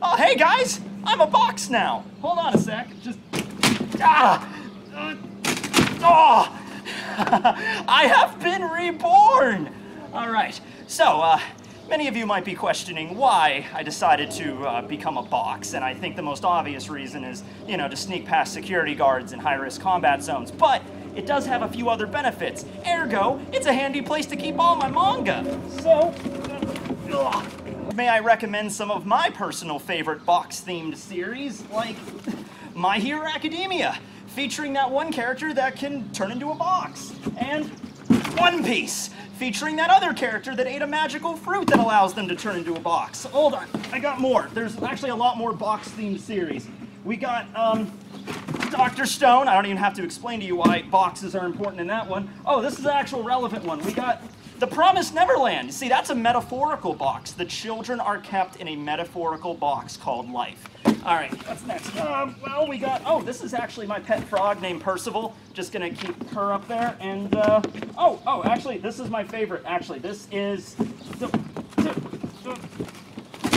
Oh, hey guys! I'm a box now! Hold on a sec. Just. Ah! Oh! I have been reborn! Alright, so, uh, many of you might be questioning why I decided to uh, become a box, and I think the most obvious reason is, you know, to sneak past security guards in high risk combat zones. But it does have a few other benefits. Ergo, it's a handy place to keep all my manga. So, ugh. may I recommend some of my personal favorite box themed series, like My Hero Academia, featuring that one character that can turn into a box, and One Piece, featuring that other character that ate a magical fruit that allows them to turn into a box. Hold on, I got more. There's actually a lot more box themed series. We got, um, Dr. Stone. I don't even have to explain to you why boxes are important in that one. Oh, this is an actual relevant one. We got The Promised Neverland. You see, that's a metaphorical box. The children are kept in a metaphorical box called life. All right, what's next? Um, well, we got, oh, this is actually my pet frog named Percival. Just gonna keep her up there. And, uh, oh, oh, actually, this is my favorite. Actually, this is,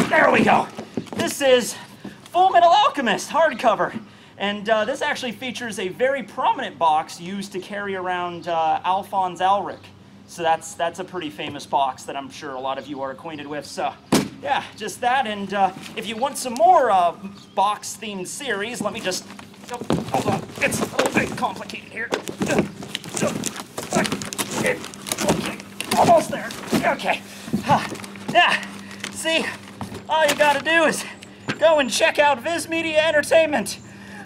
there we go. This is Full Metal Alchemist hardcover. And uh, this actually features a very prominent box used to carry around uh, Alphonse Elric. So that's, that's a pretty famous box that I'm sure a lot of you are acquainted with. So yeah, just that. And uh, if you want some more uh, box-themed series, let me just, oh, hold on, it's a little bit complicated here. Okay, almost there. Okay. Yeah, see, all you gotta do is go and check out Viz Media Entertainment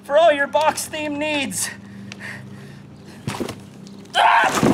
for all your box theme needs. Ah!